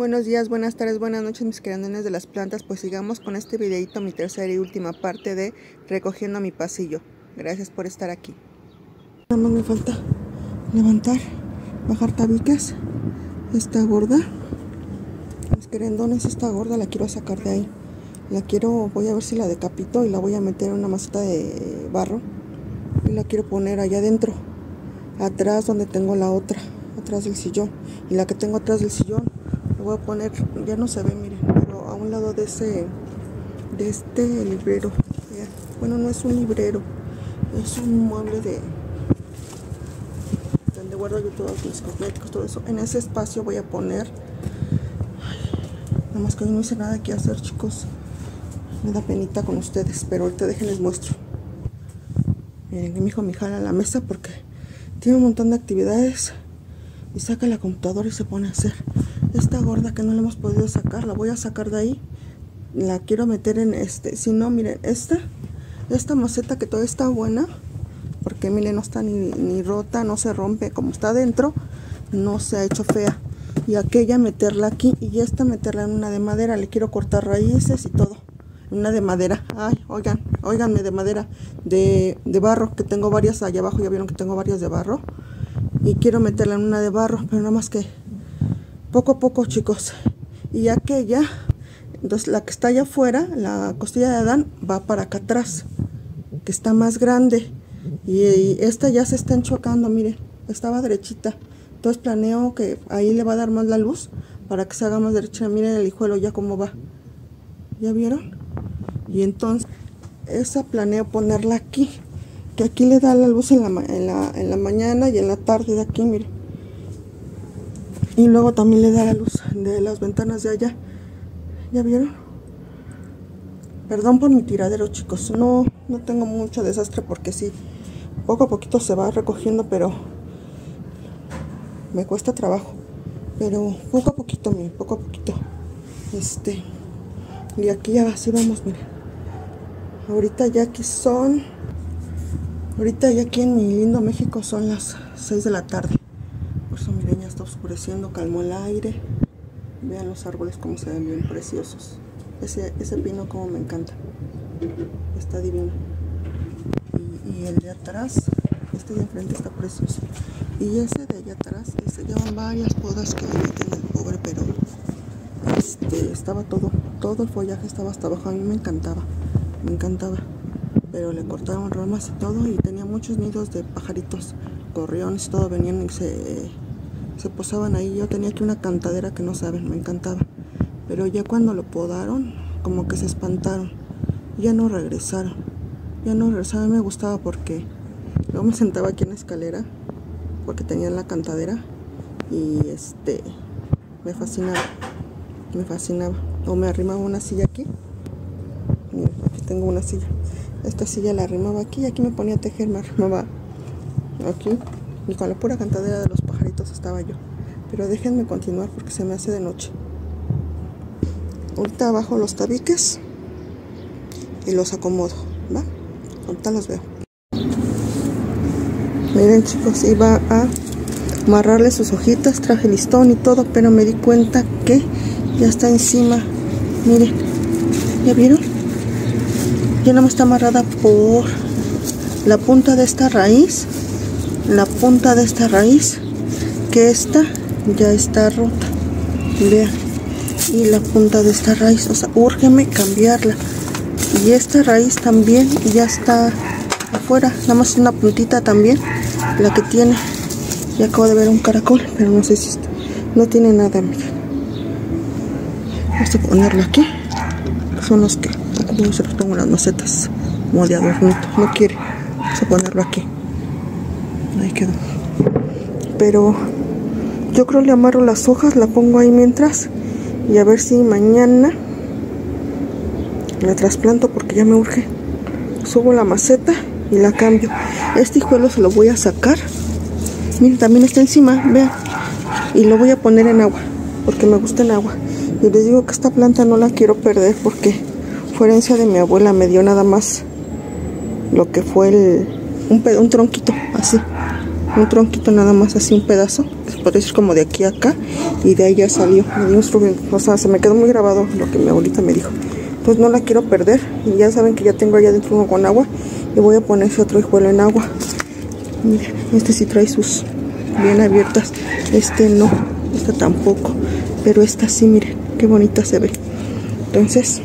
Buenos días, buenas tardes, buenas noches mis creadones de las plantas, pues sigamos con este videito, mi tercera y última parte de recogiendo mi pasillo. Gracias por estar aquí. Nada más me falta levantar, bajar tabiques. Esta gorda, mis querendones, esta gorda la quiero sacar de ahí. La quiero, voy a ver si la decapito y la voy a meter en una maceta de barro. Y la quiero poner allá adentro, atrás donde tengo la otra, atrás del sillón. Y la que tengo atrás del sillón voy a poner, ya no se ve, miren, pero a un lado de ese, de este librero. Bueno, no es un librero, es un mueble de donde guardo yo todos mis cosméticos, todo eso. En ese espacio voy a poner, nada más que hoy no hice nada que hacer, chicos. Me da penita con ustedes, pero ahorita déjenles muestro. Miren, mi hijo me jala la mesa porque tiene un montón de actividades y saca la computadora y se pone a hacer gorda que no la hemos podido sacar la voy a sacar de ahí. La quiero meter en este si no miren esta esta maceta que todavía está buena porque miren no está ni, rota no se rompe como está adentro no se ha hecho fea. Y aquella meterla aquí y esta meterla en una de madera le quiero cortar raíces y todo una de madera. Ay oigan oiganme de madera de, de barro que tengo varias allá abajo ya vieron que tengo varias de barro. Y quiero meterla en una de barro pero nada más que poco a poco chicos. Y aquella entonces la que está allá afuera la costilla de Adán va para acá atrás que está más grande. Y, esta ya se está enchocando miren estaba derechita. Entonces planeo que ahí le va a dar más la luz para que se haga más derecha. Miren el hijuelo ya cómo va. Ya vieron y entonces esa planeo ponerla aquí que aquí le da la luz en la, en la, en la mañana y en la tarde de aquí miren y luego también le da la luz de las ventanas de allá. ¿ya vieron? perdón por mi tiradero chicos. No, no tengo mucho desastre porque sí poco a poquito se va recogiendo pero me cuesta trabajo. Pero poco a poquito miren poco a poquito. Este y aquí ya así vamos miren ahorita ya aquí son ahorita ya aquí en mi lindo México son las 6 de la tarde por eso miren ya está oscureciendo, calmó el aire. Vean los árboles como se ven bien preciosos. Ese, ese pino como me encanta. Está divino. Y, el de atrás, este de enfrente está precioso. Y ese de allá atrás, ese llevan varias podas que le meten el pobre, pero este, estaba todo, todo el follaje estaba hasta abajo. A mí me encantaba, me encantaba. Pero le cortaron ramas y todo y tenía muchos nidos de pajaritos gorriones, todo venían y se, se posaban ahí. Yo tenía aquí una cantadera que no saben, me encantaba. Pero ya cuando lo podaron, como que se espantaron. Ya no regresaron. Ya no regresaron. A mí me gustaba porque luego me sentaba aquí en la escalera porque tenía la cantadera y este me fascinaba. Me fascinaba. O me arrimaba una silla aquí. aquí tengo una silla. Esta silla la arrimaba aquí y aquí me ponía a tejer, me arrimaba aquí y con la pura cantadera de los pajaritos estaba yo. Pero déjenme continuar porque se me hace de noche. Ahorita bajo los tabiques y los acomodo va ahorita los veo. Miren chicos iba a amarrarle sus hojitas traje listón y todo pero me di cuenta que ya está encima. Miren ya vieron ya no está amarrada por la punta de esta raíz la punta de esta raíz que esta ya está rota. Vean y la punta de esta raíz o sea úrgeme cambiarla. Y esta raíz también ya está afuera nada más una puntita también la que tiene. Y acabo de ver un caracol pero no sé si está, no tiene nada vamos a ponerlo aquí. Son los que como se los pongo las macetas como de no quiere vamos a ponerlo aquí ahí quedó. Pero yo creo le amarro las hojas la pongo ahí mientras y a ver si mañana la trasplanto porque ya me urge. Subo la maceta y la cambio. Este hijuelo se lo voy a sacar. Miren también está encima vean. Y lo voy a poner en agua porque me gusta en agua. Y les digo que esta planta no la quiero perder porque fue herencia de mi abuela me dio nada más lo que fue el, un, un tronquito así un tronquito nada más así un pedazo se puede decir como de aquí a acá y de ahí ya salió. Me dio un o sea se me quedó muy grabado lo que mi abuelita me dijo. Pues no la quiero perder y ya saben que ya tengo allá dentro uno con agua y voy a poner ese otro hijuelo en agua. Miren este sí trae sus bien abiertas este no este tampoco pero esta sí miren qué bonita se ve. Entonces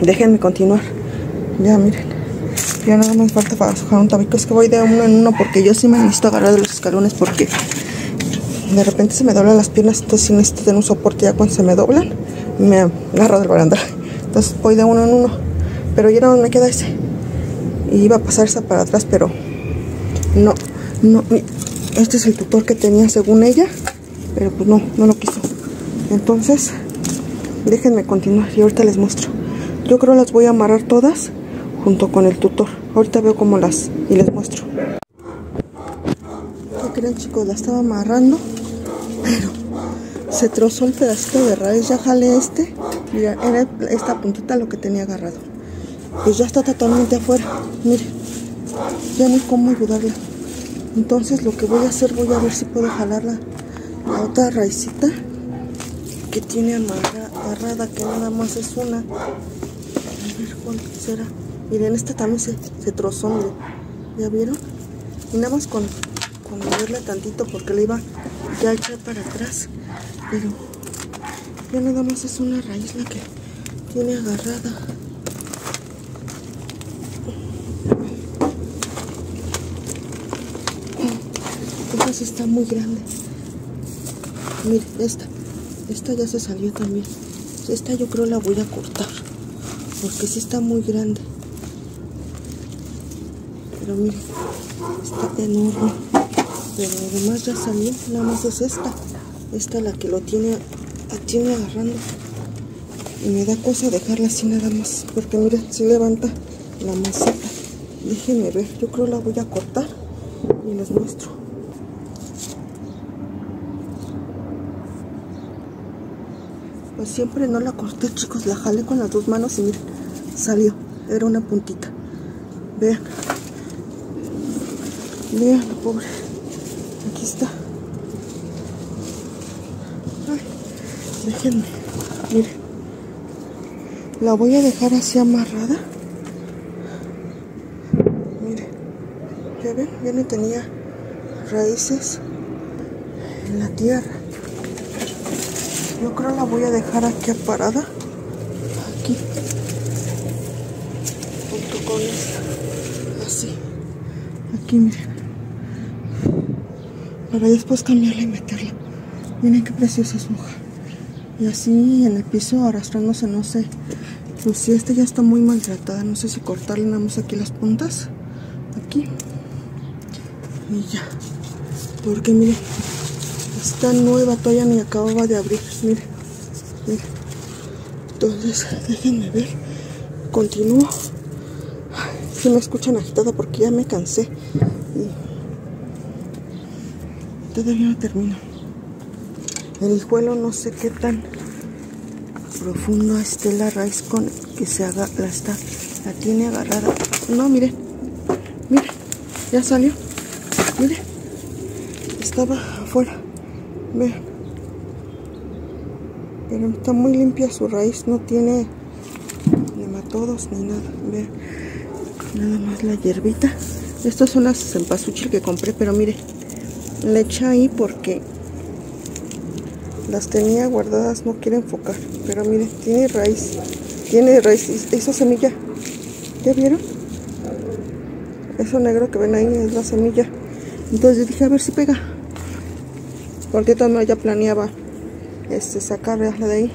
déjenme continuar. Ya miren ya nada más falta para sujar un tabico es que voy de uno en uno porque yo sí me necesito agarrar de los escalones porque de repente se me doblan las piernas entonces sí necesito tener un soporte ya cuando se me doblan me agarro del barandal. Entonces voy de uno en uno pero ya no me queda ese. Y iba a pasar esa para atrás pero no no este es el tutor que tenía según ella pero pues no no lo quiso. Entonces déjenme continuar y ahorita les muestro. Yo creo las voy a amarrar todas junto con el tutor. Ahorita veo cómo las y les muestro. ¿qué creen chicos? la estaba amarrando pero se trozó el pedacito de raíz. Ya jalé este. Mira era esta puntita lo que tenía agarrado. Pues ya está totalmente afuera. Miren ya no hay cómo ayudarla. Entonces lo que voy a hacer voy a ver si puedo jalar la, la otra raicita que tiene amarrada que nada más es una. A ver cuál será miren esta también se, se trozó ya vieron y nada más con, con moverla tantito porque le iba ya echar para atrás. Pero ya nada más es una raíz la que tiene agarrada. Esta está muy grande. Miren esta esta ya se salió también. Esta yo creo la voy a cortar porque sí está muy grande pero miren está enorme. Pero además ya salió nada más es esta. Esta la que lo tiene la tiene agarrando. Y me da cosa dejarla así nada más porque miren si levanta la maceta. Déjenme ver yo creo la voy a cortar y les muestro. Pues siempre no la corté chicos la jalé con las dos manos y miren salió era una puntita. Vean vean pobre. Aquí está. Déjenme. Miren la voy a dejar así amarrada. Miren ya ven ya no tenía raíces en la tierra. Yo creo la voy a dejar aquí aparada. Aquí. Junto con esta. Así. Aquí miren para después cambiarla y meterla miren qué preciosa su hoja y así en el piso arrastrándose, no sé. Pues si esta ya está muy maltratada, no sé si cortarle nada más aquí las puntas. Aquí. Y ya. Porque miren, está nueva, todavía ni acababa de abrir. Miren, miren. Entonces, déjenme ver. Continúo. Si me escuchan agitada porque ya me cansé. Todavía no termino. El hijuelo no sé qué tan profundo esté la raíz con que se haga, la está, la tiene agarrada. No, miren, miren, ya salió, miren, estaba afuera, vean. Pero está muy limpia su raíz, no tiene nematodos ni nada, vean. Nada más la hierbita. Estas son las cempasúchil que compré, pero mire, le eché ahí porque las tenía guardadas, no quiere enfocar. Pero miren, tiene raíz. Tiene raíz. Esa semilla. ¿Ya vieron? Eso negro que ven ahí es la semilla. Entonces dije, a ver si pega. Porque no ya planeaba este, sacarla de ahí.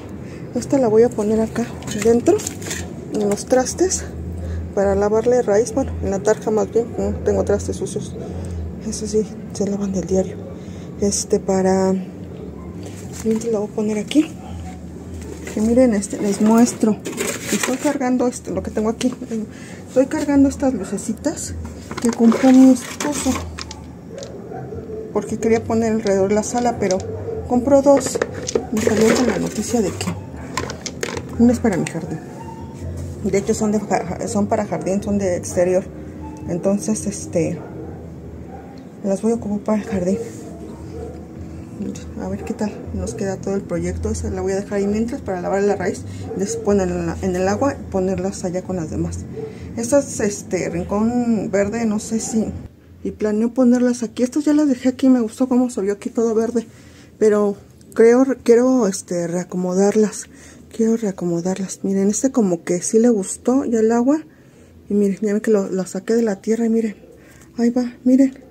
Esta la voy a poner acá dentro, en los trastes, para lavarle raíz. Bueno, en la tarja más bien, no tengo trastes sucios. Eso sí, se lavan del diario. Este, para lo voy a poner aquí. Que miren este les muestro. Estoy cargando este lo que tengo aquí. Estoy cargando estas lucecitas que compró mi esposo. Porque quería poner alrededor de la sala pero compró dos. Me salió con la noticia de que una es para mi jardín. De hecho son de son para jardín son de exterior. Entonces este Las voy a ocupar para el jardín. A ver qué tal nos queda todo el proyecto. Esa la voy a dejar ahí mientras para lavar la raíz. Después ponerla en el agua y ponerlas allá con las demás. Estas, este, rincón verde, no sé si... Y planeo ponerlas aquí. Estas ya las dejé aquí. Me gustó cómo se aquí todo verde. Pero creo, quiero, este, reacomodarlas. Quiero reacomodarlas. Miren, este como que sí le gustó ya el agua. Y miren, ya ven que lo saqué de la tierra y miren. Ahí va, miren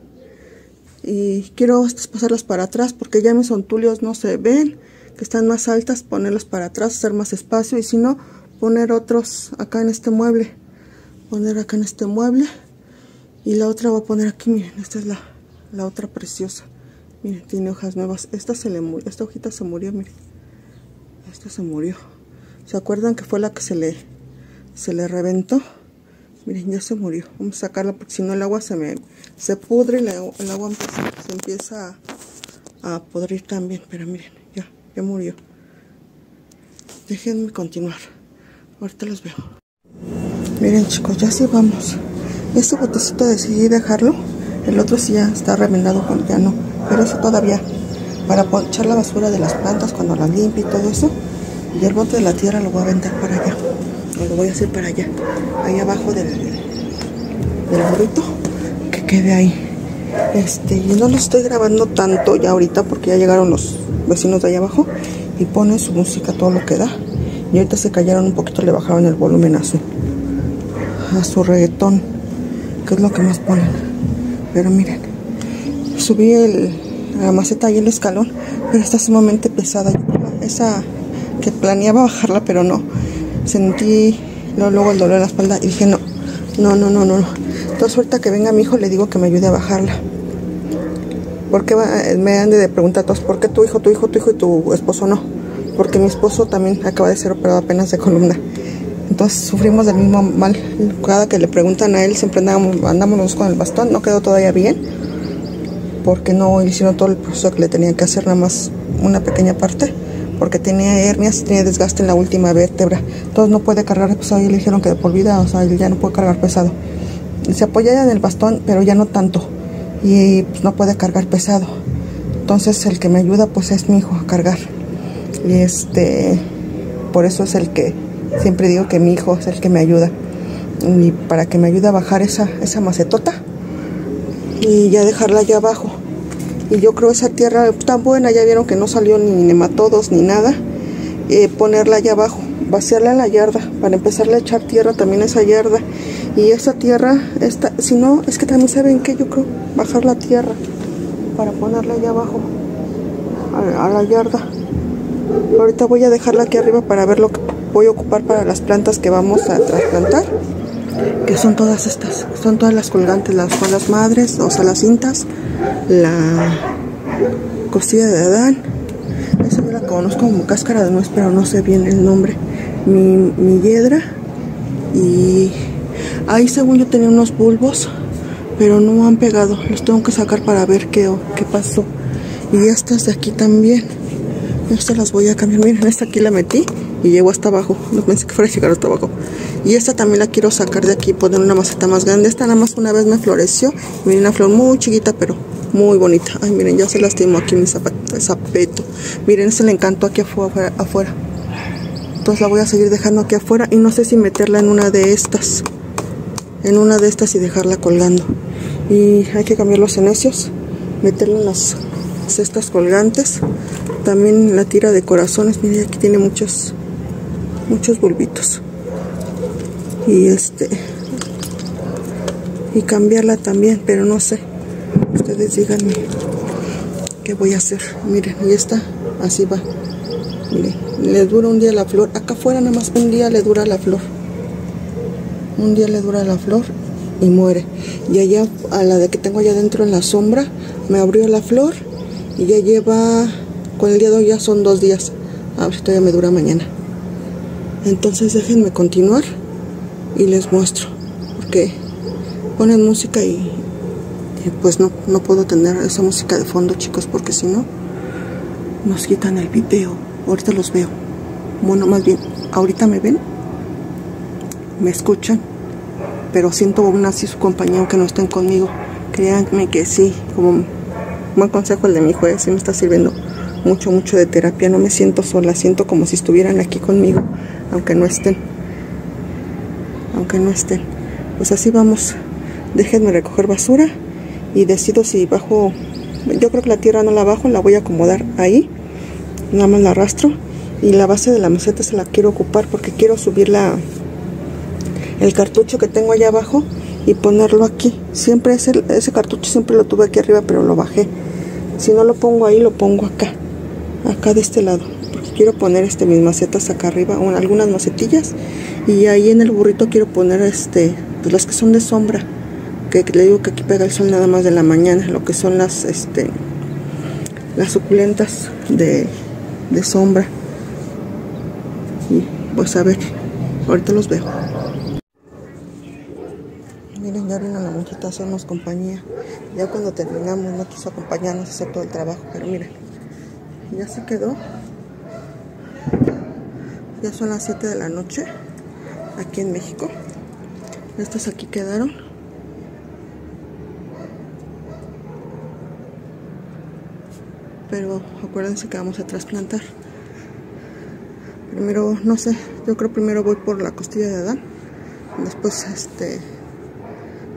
y quiero pasarlas para atrás porque ya mis ontulios no se ven que están más altas ponerlas para atrás hacer más espacio y si no poner otros acá en este mueble. Poner acá en este mueble y la otra voy a poner aquí miren esta es la, la otra preciosa. Miren tiene hojas nuevas. Esta se le murió esta hojita se murió miren. Esta se murió. Se acuerdan que fue la que se le se le reventó Miren, ya se murió. Vamos a sacarla porque si no el agua se me se pudre y el agua se empieza a, a podrir también. Pero miren, ya, ya murió. Déjenme continuar. Ahorita los veo. Miren chicos, ya sí vamos. Este botecito decidí dejarlo. El otro sí ya está remendado con ya no. Pero eso todavía. Para echar la basura de las plantas cuando las limpie y todo eso. Y el bote de la tierra lo voy a vender para allá lo voy a hacer para allá, ahí abajo del, del burrito, que quede ahí. Este, y no lo estoy grabando tanto ya ahorita porque ya llegaron los vecinos de ahí abajo y ponen su música todo lo que da. Y ahorita se callaron un poquito, le bajaron el volumen a su, a su reggaetón, que es lo que más ponen. Pero miren, subí el, la maceta y el escalón, pero está sumamente pesada. Esa que planeaba bajarla, pero no sentí luego, el dolor en la espalda y dije, no, no, no, no, no. Entonces ahorita que venga mi hijo le digo que me ayude a bajarla. Porque me han de preguntar todos, ¿por qué tu hijo, tu hijo, tu hijo y tu esposo no? Porque mi esposo también acaba de ser operado apenas de columna. Entonces sufrimos del mismo mal. Cada que le preguntan a él, siempre andamos, andamos con el bastón. No quedó todavía bien. Porque no hicieron todo el proceso que le tenían que hacer, nada más una pequeña parte porque tenía hernias tenía desgaste en la última vértebra. Entonces no puede cargar pesado y le dijeron que de por vida, o sea, ya no puede cargar pesado. Se apoya en el bastón, pero ya no tanto. Y pues, no puede cargar pesado. Entonces el que me ayuda pues es mi hijo a cargar. Y este, por eso es el que siempre digo que mi hijo es el que me ayuda. Y para que me ayude a bajar esa, esa macetota y ya dejarla allá abajo y yo creo esa tierra tan buena, ya vieron que no salió ni nematodos ni nada, eh, ponerla allá abajo, vaciarla en la yarda, para empezarle a echar tierra también esa yarda, y esa tierra, esta, si no, es que también saben que yo creo, bajar la tierra, para ponerla allá abajo, a, a la yarda. Ahorita voy a dejarla aquí arriba para ver lo que voy a ocupar para las plantas que vamos a trasplantar que son todas estas, son todas las colgantes, las colas madres, o sea, las cintas, la costilla de Adán, esa me la conozco como cáscara de nuez, pero no sé bien el nombre, mi, mi hiedra, y ahí según yo tenía unos bulbos, pero no han pegado, los tengo que sacar para ver qué, qué pasó, y estas de aquí también, estas las voy a cambiar, miren, esta aquí la metí, y llegó hasta abajo, no pensé que fuera a llegar hasta abajo, y esta también la quiero sacar de aquí, poner una maceta más grande. Esta nada más una vez me floreció. Miren, una flor muy chiquita, pero muy bonita. Ay, miren, ya se lastimó aquí mi zapato. Miren, este le encantó aquí afuera, afuera. Entonces la voy a seguir dejando aquí afuera. Y no sé si meterla en una de estas. En una de estas y dejarla colgando. Y hay que cambiar los cenecios. Meterla en las cestas colgantes. También la tira de corazones. Miren, aquí tiene muchos, muchos bulbitos. Y este y cambiarla también pero no sé. Ustedes díganme qué voy a hacer. Miren y esta así va. Miren le dura un día la flor. Acá afuera nada más un día le dura la flor. Un día le dura la flor y muere. Y allá a la de que tengo allá adentro en la sombra me abrió la flor y ya lleva con el día de hoy ya son dos días. A ver si todavía me dura mañana entonces déjenme continuar y les muestro porque ponen música y, pues no, no puedo tener esa música de fondo chicos porque si no nos quitan el video. Ahorita los veo. Bueno más bien ahorita me ven me escuchan pero siento aún así su compañía aunque no estén conmigo. Créanme que sí, como buen consejo el de mi juez, sí me está sirviendo mucho, mucho de terapia. No me siento sola, siento como si estuvieran aquí conmigo, aunque no estén. Aunque no estén. Pues así vamos. Déjenme recoger basura y decido si bajo. Yo creo que la tierra no la bajo, la voy a acomodar ahí. Nada más la arrastro. Y la base de la maceta se la quiero ocupar porque quiero subir la, el cartucho que tengo allá abajo y ponerlo aquí. Siempre ese, ese cartucho siempre lo tuve aquí arriba, pero lo bajé. Si no lo pongo ahí, lo pongo acá acá de este lado quiero poner este mis macetas acá arriba o algunas macetillas y ahí en el burrito quiero poner este pues las que son de sombra que, le digo que aquí pega el sol nada más de la mañana lo que son las este las suculentas de, de sombra. Y pues a ver ahorita los veo. Miren ya vino la monjita a hacernos compañía. Ya cuando terminamos no quiso acompañarnos a hacer todo el trabajo pero miren ya se quedó ya son las 7 de la noche aquí en México estos aquí quedaron pero acuérdense que vamos a trasplantar primero no sé yo creo primero voy por la costilla de Adán después este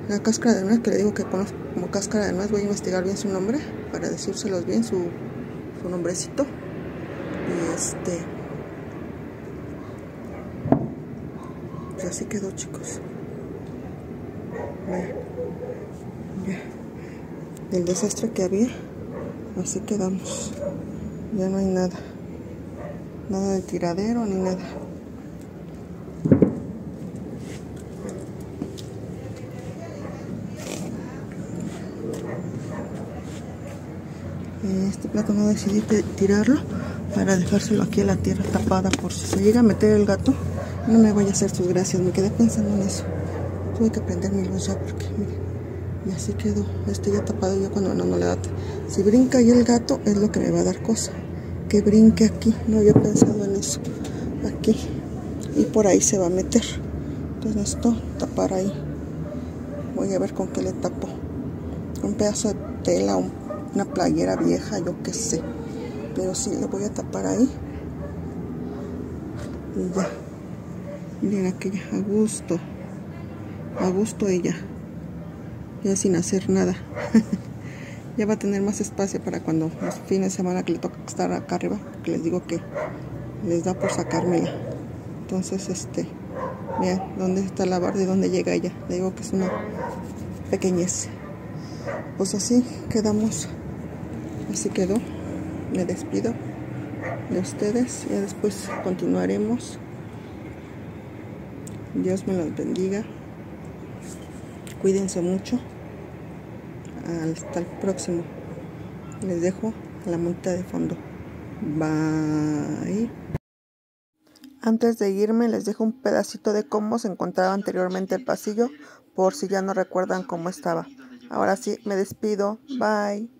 la cáscara de nuez que le digo que conozco como cáscara de nuez voy a investigar bien su nombre para decírselos bien su su nombrecito. Y este. Así quedó, chicos. El desastre que había, así quedamos. Ya no hay nada. Nada de tiradero ni nada. este plato no decidí tirarlo para dejárselo aquí a la tierra tapada por si se llega a meter el gato no me vaya a hacer sus gracias me quedé pensando en eso. Tuve que prender mi luz ya porque miren y así quedó. Este ya tapado ya cuando no, no le da si brinca ahí el gato es lo que me va a dar cosa. Que brinque aquí. No había pensado en eso. Aquí. Y por ahí se va a meter. Entonces necesito tapar ahí. Voy a ver con qué le tapo. Un pedazo de tela un una playera vieja, yo qué sé. Pero sí, le voy a tapar ahí. Y ya. Miren aquella, a gusto. A gusto ella. Ya sin hacer nada. ya va a tener más espacio para cuando los fines de semana que le toca estar acá arriba. Que les digo que les da por sacármela. Entonces, este, vean dónde está la barra y dónde llega ella. Le digo que es una pequeñez. Pues así quedamos así quedó me despido de ustedes y después continuaremos Dios me los bendiga. Cuídense mucho. Hasta el próximo. Les dejo la monta de fondo. Bye. Antes de irme les dejo un pedacito de cómo se encontraba anteriormente el pasillo por si ya no recuerdan cómo estaba. Ahora sí me despido. Bye